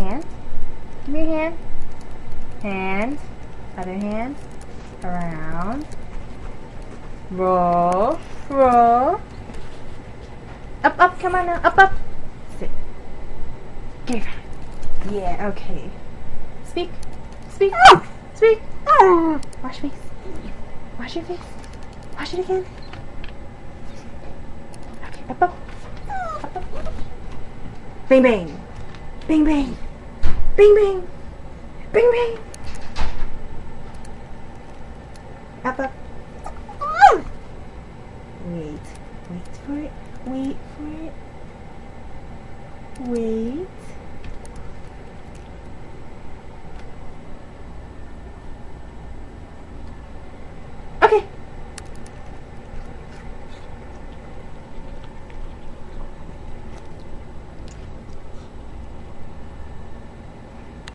hand. Give me your hand. Hand. Other hand. Around. Roll. Roll. Up, up, come on now. Up, up. Sit. Give. Yeah, okay. Speak. Speak. Ah! Speak. Ah! Wash your face. Wash your face. Wash it again. Okay, up, up. Up, up. Bang, bang. Bang, bang. Bing, bang. Bing, bang. Up, up. Wait. Wait for it. Wait for it. Wait.